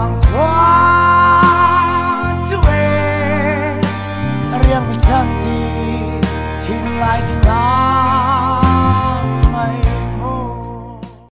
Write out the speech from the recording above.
างความสวยเรื่องมัฉันดีทิ้งลายที่นา